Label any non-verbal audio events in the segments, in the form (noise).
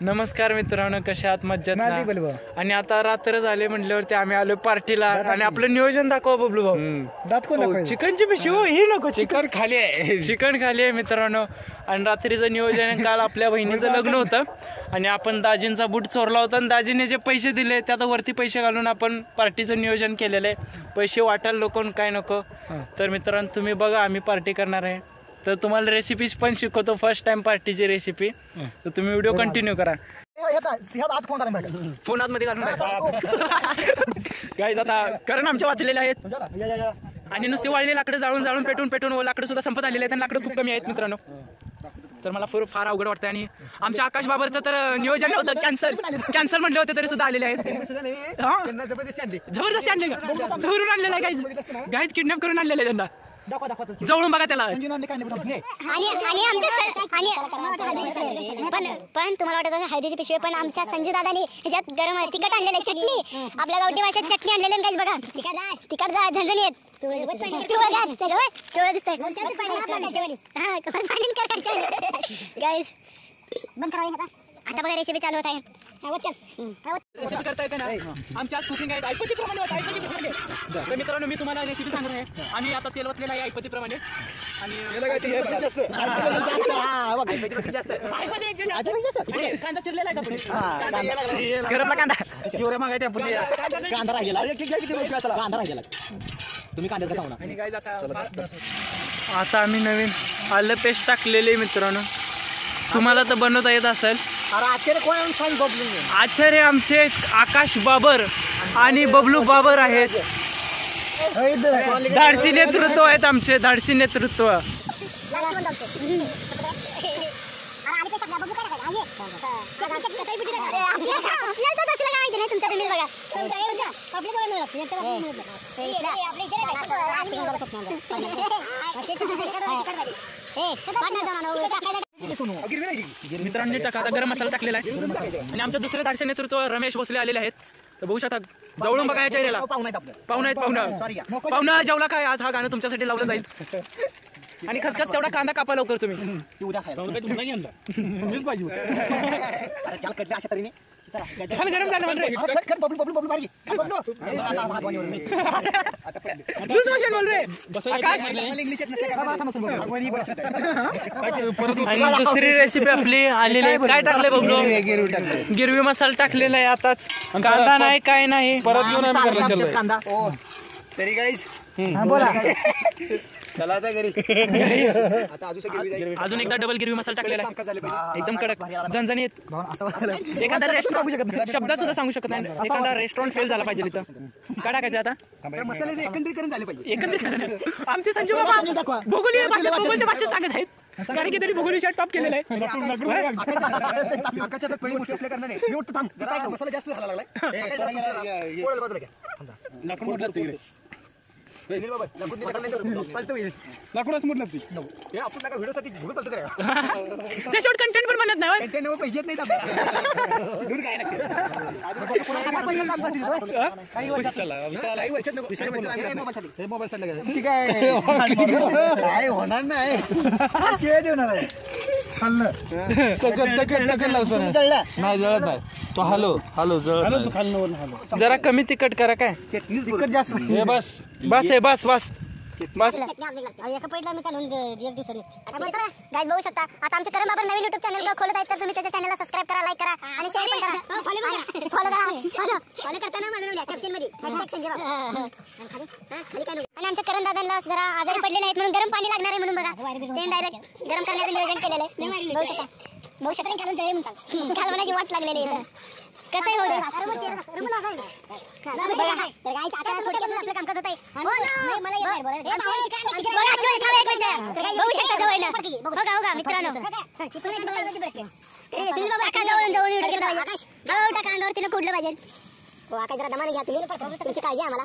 नमस्कार मित्रांनो कशा आहात? मज्जात ना? माझी बलवा. आणि आता रात्र झाले म्हटल्यावरती आम्ही आलो पार्टीला आणि आपलं नियोजन दाखवा बबलू भाऊ. दात कोण हो, दाखवायचं? चिकनची पिशवी हो ही नको चिकन. खाली आहे. चिकन खाली आहे मित्रांनो. आणि रात्रीचं नियोजन आहे. काल आपल्या बहिणीचं (laughs) लग्न होतं. आणि आपण दाजींचा बूट चोरला होता आणि दाजीने जे पैसे दिले त्यात वरती पैसे घालून आपण पार्टीचं नियोजन केलेलं आहे. पैसे वाटायला नको आणि काय नको. तर मित्रांनो तुम्ही बघा आम्ही पार्टी करणार आहे. तर तुम्हाला रेसिपीज पण शिकवतो. फर्स्ट टाइम पार्टीची रेसिपी तर तुम्ही व्हिडिओ कंटिन्यू करा. हे आता- ह्यात आत कोण टाकणार बरं का? फोन आतमध्ये घालून काय आता कारण आमच्या वाचलेले आहेत. आणि नुसती वाळली लाकडं जाळून जाळून पेटून पेटून व लाकडं सुद्धा संपत आलेले आहेत आणि लाकडं खूप कमी आहेत मित्रांनो. तर मला फार फार अवघड वाटतं आणि आमच्या आकाश बाबरचं तर नियोजन होतं कॅन्सल कॅन्सल म्हटले होते तरी सुद्धा आलेले आहेत. हा? जबरदस्ती आणली. जबरदस्ती आणले का? जवळून आणलेलं आहे गाईज गाईज किडनॅप करून आणलेलं आहे त्यांना. दाखवा, दाखवा, दाखवा. जवळून बघा त्याला. अंजून आणली काय नाही बघा. नाही. आणि आणि आमच्या स- आणि पण पण तुम्हाला वाटत असेल हळदीची पिशवी पण आमच्या संजू दादानी ह्याच्यात गरम तिखट आणलेलं आहे. चटणी. आपल्या गावठी भाषेत चटणी आणलेलं आहे बघा. तिखट जा. झणझणी आहेत पिवळं दिसतंय. हा, पाणी? गाईस आता. बघा रेसिपी चालू होत आहे. रेसिपी करता येते ना? आमच्या आज कुकिंग आहे ऐपतीप्रमाणे होतं, ऐपतीप्रमाणे. तर मित्रांनो मी तुम्हाला रेसिपी सांगत आहे. आम्ही आता तेल ओतलेलं आहे ऐपतीप्रमाणे आणि आणि कांदा चिरलेला आहे का पुढे? गरमला कांदा. मागायच्या पुढे. कांदा एक- कांदा राहिलेला. तुम्ही कांद्याचा आणि आता आम्ही नवीन आलं पेस्ट टाकलेले मित्रांनो. तुम्हाला तर बनवता येत असेल. आचार्य आमचे आकाश बाबर आणि बबलू बाबर आहेत. धाडसी नेतृत्व आहेत आमचे धाडसी नेतृत्व. (laughs) (laughs) मित्रांनी टाका आता गरम मसाला टाकलेला आहे. आणि आमच्या दुसऱ्या धाडसी नेतृत्व रमेश भोसले आलेले आहेत. तर बघू शकता जवळून बघा या चेहऱ्याला. पाहुणा आहेत पाहुणा पाहुणा. जेवला काय? आज हा गाणं तुमच्यासाठी लावलं जाईल. आणि खसखस तेवढा कांदा कापा लवकर तुम्ही. ती उद्या खायला. (laughs) छान गरम झालं म्हणजे. लूज मोशन बोल रे. आकाश. आणि दुसरी रेसिपी आपली आलेली आहे. काय टाकले बबलू? गिरवी मसाला टाकलेला आहे आताच. कांदा नाही काय नाही. परत घेऊन आम्ही करायला चाललोय. कांदा. तरी काहीच बोला. चला आता घरी. आता अजून सगळी जाईल. अजून एकदा डबल गिरवी मसाला टाकलेला झालं पाहिजे. एकदम कडक. झणझणीत. भावना, असं. एखादा सांगू रेस्टॉरंट शकत नाही. शब्द सुद्धा सांगू शकत नाही. एखादा रेस्टॉरंट फेल झाला पाहिजे इथं काय टाकायचं आता? तर मसाल्याचं एकत्रीकरण झाले पाहिजे. एकत्रित आमचे संजू बाबा भोगोली भाषा भोगोलच्या भाषेत सांगत आहेत. कारण की त्यांनी भोगोलीच्या टॉप केलेला आहे. आकाच्या हातात पळी मोठी असल्या कारणाने. मी उठतो थांब. जरा मसाला जास्त झाला लागलाय. (laughs) (laughs) पोळ्याला बाजूला घ्या. सुनील बाबा, नाही नाही. हे करा ते शेवट कंटेंट पण बनत नाही होय. आपल्याला. दूर काय लागते (laughs) काही नाही जळत नाही. तो हॅलो हॅलो जळत नाही. जरा कमी तिखट करा काय. तिखट जास्त. हे बस. बस आहे बस बस. बस एका पहिला मी चालून एक दिवसाने. गाईज बघू शकता. आता आमचे करण बाबा नवीन युट्यूब चॅनल खोलत आहेत तर तुम्ही त्याच्या चॅनलला सबस्क्राईब करा लाईक करा आणि शेअर पण करा. फॉलो करा. फॉलो फॉलो (laughs) करताना माझं कॅप्शनमध्ये. आणि आमच्या करण दादांना जरा आजारी पडले नाहीत म्हणून गरम पाणी लागणार आहे म्हणून बघा. ते डायरेक्ट गरम करण्याचं नियोजन केलेलं आहे. बघू शकता. बघू शकता घालून जाईल (laughs) घालवण्याची वाट लागलेली आहे. कसं होतं? बघा. मित्रांनो टाका व्हिडिओ केला पाहिजे. हो आकाश जरा दमाने घ्या तुम्ही तुमची काळजी आम्हाला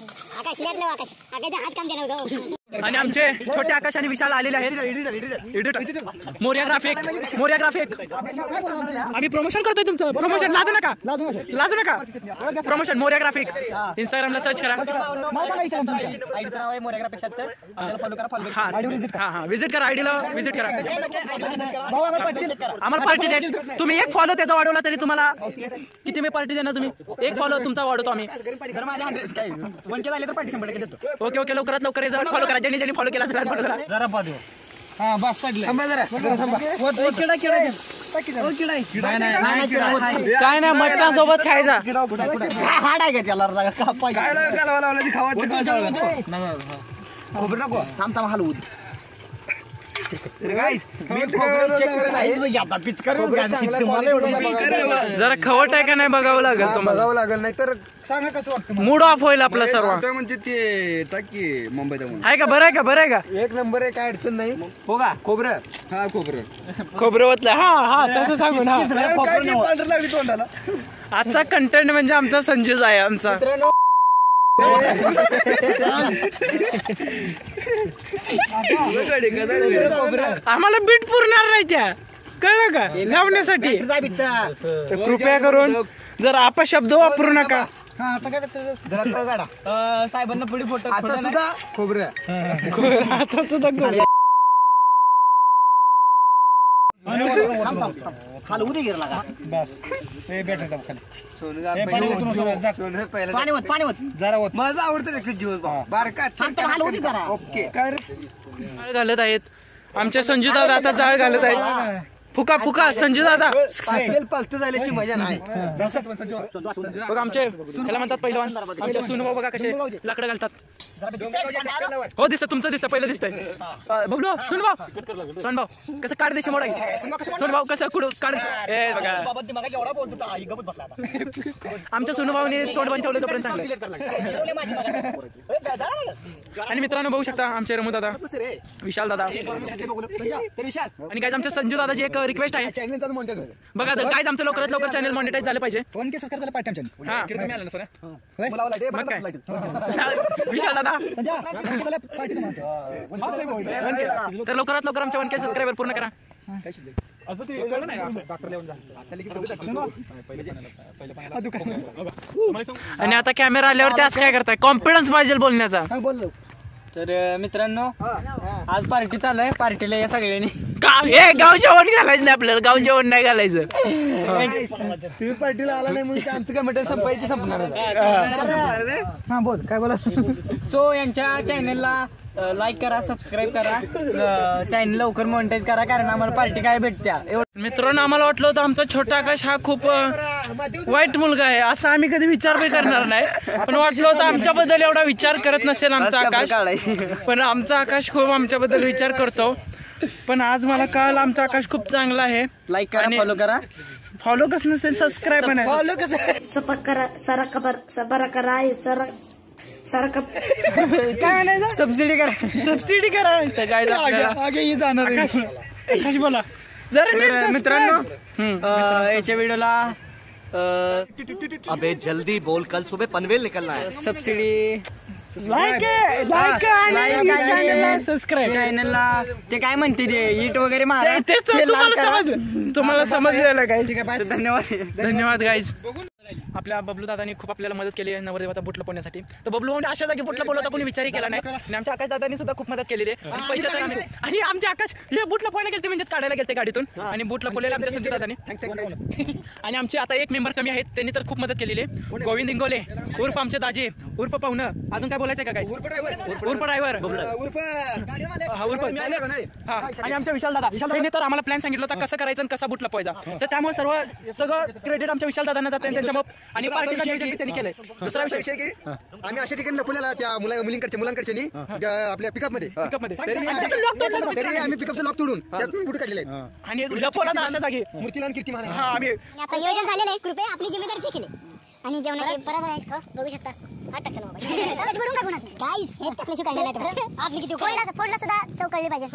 आकाश लेट आकाश. आकाश हात काम केलं होतं. आणि आमचे छोटे आकाश आणि विशाल आलेले आहेत. Editor Maurya graphic Maurya graphic आम्ही प्रमोशन करतोय तुमचं. प्रमोशन लाजू नका. लाजू नका. प्रमोशन मोर्या ग्राफिक इंस्टाग्रामला सर्च करा. हा हा विजिट करा आयडीला विजिट करा. आम्हाला पार्टी द्या तुम्ही एक फॉलो त्याचा वाढवला तरी तुम्हाला किती मी पार्टी देणार तुम्ही? एक फॉलो तुमचा वाढवतो आम्ही. ओके ओके लवकरात लवकर फॉलो करा. ज्यांनी ज्यांनी फॉलो केला सगळ्यांनी फॉलो करा. थांबा जरा. जरा थांबा. काय नाही मटणा सोबत खायचा. हाड आहे का त्याला कापाय काय लावा कालवा लावला ती खावा खोबरं नको. थांब थांब हलवू. तर guys, मी खोबरं चांगलं नाही. खोबरं चांगलं quality जरा खवट आहे का नाही बघावं लागेल हा, तुम्हाला? बघावं लागेल. नाही तर सांगा कसं वाटतं मूड ऑफ होईल आपला सर्व. काय म्हणते ते टाकी मुंबईत म्हणून आहे का? बरं आहे का? बरं आहे का? एक नंबर आहे काय अडचण नाही. हो का? खोबरं? हा खोबरं. खोबरं ओतलं. हा हा तसं सांगून हा. काय ती पांढरं लागली तोंडाला? आजचा कंटेंट म्हणजे आमचा संजूच आहे आमचा. आम्हाला बीट पुरणार नाही त्या. कळलं का? लावण्यासाठी. कृपया करून जर अपशब्द वापरू नका. जरा तळ काढा. साहेबांना पुढे फोटो आता सुद्धा खोबरं. आता सुद्धा करू. हलवू दे गिरला का सोनं सोनं पहिलं पाणी होत पाणी होत जरा होत माझं आवडतं रे जीवस भाऊ बारका थांब, थांब, हलवू दे जरा. ओके. काय रे? जाळ घालत आहेत. आमचे संजू दादा आता जाळ घालत आहेत. फुका फुका संजू दादा. पालत झाल्याची मजा नाही. बघा आमचे त्याला म्हणतात पहिलवान आमच्या सुनभाऊ बघा कसे लाकडं घालतात. हो दिसत तुमचं दिसतं पहिलं दिसतंय. बघलो सुनभाऊ सोनभाऊ कसं काढ देशे मोडा सोनभाऊ कसं कुड काढ? ए बघा. आमच्या सुनभाऊने तोंड बंद ठेवलं तोपर्यंत चांगलं. आणि मित्रांनो बघू शकता आमचे रमू दादा विशाल दादा. आणि काय आमच्या संजू दादाची एक रिक्वेस्ट आहे. बघा काय आमचं लवकरात लवकर चॅनल मॉनिटाईज झालं पाहिजे. हा. (laughs) विशाल दादा. तर लवकरात लवकर आमच्या वन के सबस्क्रायबर पूर्ण करा. आणि आता कॅमेरा आल्यावर त्याच काय करताय? कॉन्फिडन्स पाहिजे बोलण्याचा. तर मित्रांनो आज पार्टी चालू आहे. पार्टीला या सगळ्यांनी. का हे गाव जेवण घालायचं नाही आपल्याला. गाव जेवण नाही घालायचं. तुम्ही पार्टीला आला नाही म्हणून आमचं काय मटण संपायचं संपणार हा बोल काय बोला सो यांच्या चॅनलला लाईक करा सबस्क्राईब करा. चॅनल लवकर मॉनिटाईज करा कारण आम्हाला पार्टी काय भेटत्या. मित्रांनो आम्हाला वाटलं होतं आमचा छोटा आकाश हा खूप वाईट मुलगा आहे. असं आम्ही कधी विचार बी करणार नाही. पण वाटलं होतं आमच्याबद्दल एवढा विचार करत नसेल आमचा आकाश. पण आमचा आकाश खूप आमच्याबद्दल विचार करतो. पण आज मला कळलं आमचा आकाश खूप चांगला आहे. लाईक करा फॉलो करा. फॉलो कसं नसेल सबस्क्राईब पण आहे Sapakara, sarakapar, sabarakarai, sarak, sarakap. काय नाही सबसिडी करा. सबसिडी करा. आकाश बोला. जरा. मित्रांनो याच्या व्हिडिओला अबे जल्दी बोल कल सुबह पनवेल निकलना है। सब्सिडी। लाईक लाईक आणि सबस्क्राईब चॅनलला ते काय म्हणते ते ईट वगैरे मारा? तेच तुम्हाला समजलं तुम्हाला समजलेलं काय ठीक आहे धन्यवाद. धन्यवाद गाईज आपल्या बबलू दादानी खूप आपल्याला मदत केली आहे नवरदेवाचा बुट लपवण्यासाठी तर बबलू म्हणजे अशा जागी बुट लपवलं तर कोणी विचारही केला नाही. आणि आमच्या आकाश दादानी सुद्धा खूप मदत केलेली आहे. आणि पैसे तर आम्ही आणि आमचे आकाश हे बुट लपवायला गेलते म्हणजेच काढायला गेलते गाडीतून. आणि बुट लपवलेले आमच्या संजय दादानी आणि आमचे आता एक मेंबर कमी आहेत त्यांनी तर खूप मदत केलेली आहे. गोविंद इंगोले उर्फ आमचे दाजे उर्फ पाहुणं. अजून काय बोलायचं का काय उर्फ ड्रायव्हर हा उर्फ. हा आणि आमच्या विशाल दादा. त्यांनी तर आम्हाला प्लॅन सांगितलं होता कसं करायचं आणि कसा बुट लपवायचा तर त्यामुळे सर्व सगळं क्रेडिट आमच्या विशाल दादांना जाते त्यांच्यामुळे आणि त्यांनी केलंय. दुसरा विषय. विषय की आम्ही अशा ठिकाणी लपवलेला त्या मुला मुलींकडच्या मुलांकडच्या नी, आपल्या पिकअपमध्ये. Pickup मध्ये. तरी आणि त्याचं lock तोडलं. तरी आम्ही पिकअपचं लॉक तोडून त्यातून बुट काढलेले आहेत. आणि लपवला तर अशा जागी. मूर्तीला आणि हा आम्ही आता नियोजन झालेलं आहे कृपया आपली जिम्मेदारी केली आणि जेवणाचे परत आहे बघू शकता. (laughs) फोडला सुद्धा चव कळली पाहिजे.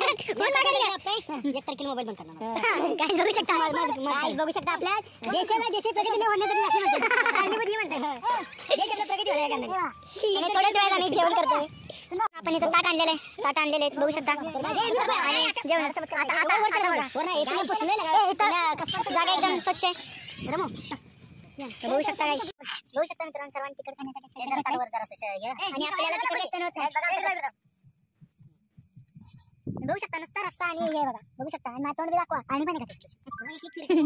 (laughs) कळली पाहिजे मोबाईल बंद करणार काय बघू शकता काय बघू शकता? आपल्या? देशाला देशाची प्रगती होण्यासाठी कारणीभूत म्हणते देशाला प्रगती व्हायला करणार. आणि थोड्याच वेळात आम्ही जेवण करतोय. आपण इथं ताट आणलेलं आहे. ताट आणलेले आहेत. बघू शकता. जेवण जागा एकदम स्वच्छ आहे. बघू शकता guys. बघू शकता मित्रांनो सर्वांनी तिकड खाण्यासाठी आणि आपल्याला तिकडे व्यसन होत नाही. बघू शकता नुसता रस्ता आणि हे बघा. बघू शकता. आणि माझं तोंड दाखवा. आणि पण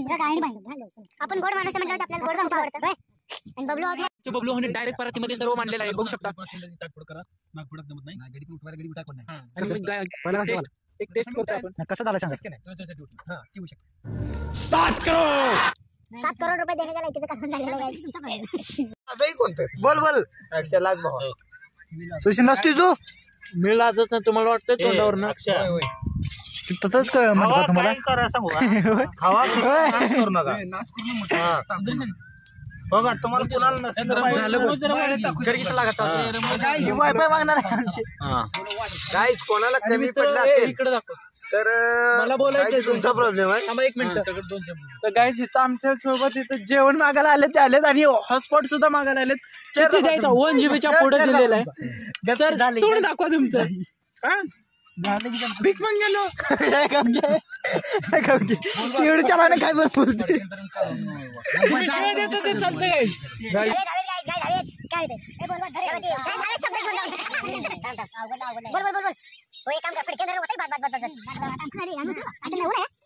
बघा आणि पाणी आपण गोड माणूस म्हटल्यावर आपल्याला गोड आवडतं आणि बबलू तो बबलू आणि डायरेक्ट परातीमध्ये सर्व मांडलेलं आहे. बघू शकता. आणि गा- taste- एक टेस्ट करतो आपण कसं झालं सांगा हा ती होऊ शकते सात करोड रुपये देण्याच्या लायकीचं काम झालेलं आहे. कोणतं? बोल बोल. अक्षय लाज भाऊ सुशील नसती मी लाजत नाही तुम्हाला वाटतं तोंडावर ना तसंच कळ म्हणतो (laughs) का तुम्हाला वायफाय मागणार आहे आमचे. गाईस कोणाला कमी पडलं असेल इकडे दाखव. तर मला बोलायचं तुमचा प्रॉब्लेम आहे. थांबा एक मिनिट. तर गाईज इथं आमच्यासोबत इथं जेवण मागायला आले ते आलेत आणि हॉटस्पॉट सुद्धा मागायला आलेत. द्यायचा? वन जीबीच्या पुढे दिलेला आहे. सर तोंड दाखवा तुमचं? (laughs) भीक पण गेलो एवढं चला काय बरं बोलते ते चालतं काय बोल, बोल, बोल, बोल. बोल. हो, काम